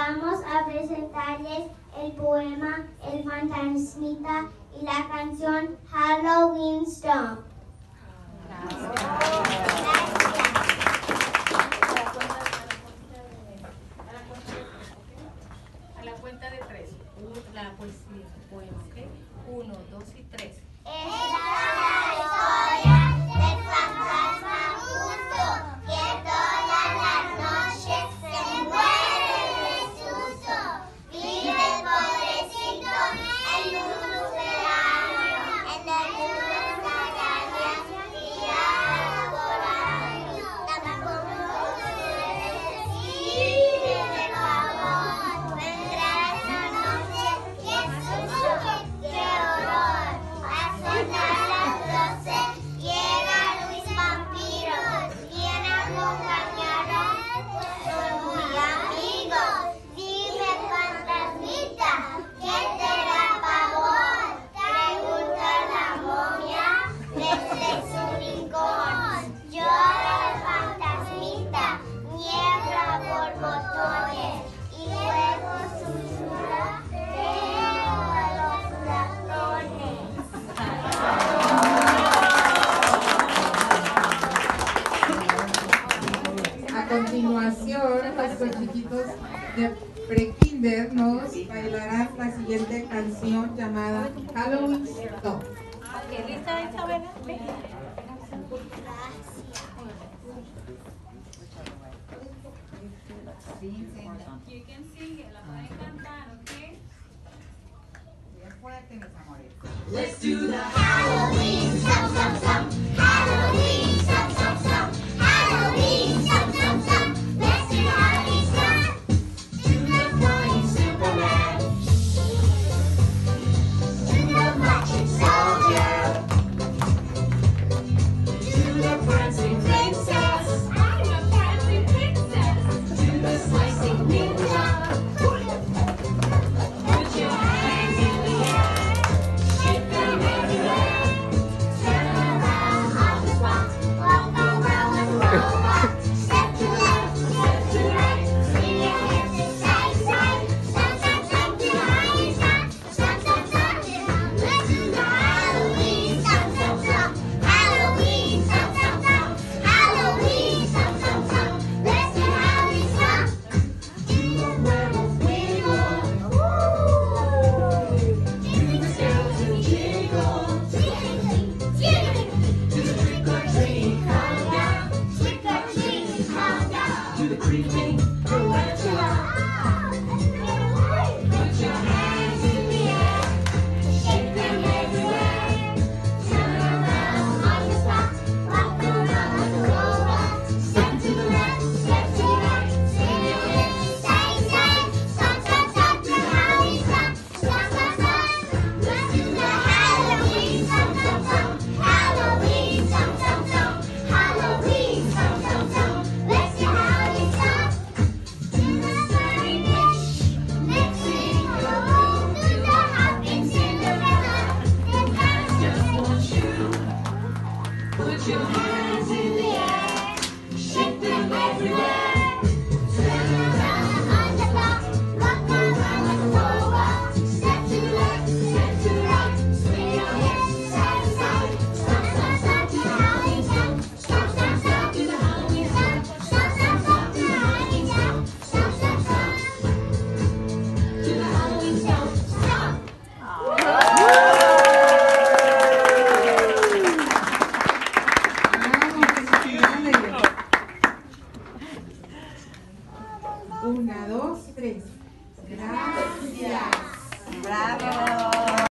Vamos a presentarles el poema El fantasmita y la canción Halloween Stomp. Continuación, nuestros chiquitos de pre-kinder nos bailarán la siguiente canción llamada Halloween Stop. Ok, ¿lista Isabela? You can sing it, la pueden cantar, ¿ok? Una, dos, tres. Gracias. Bravo.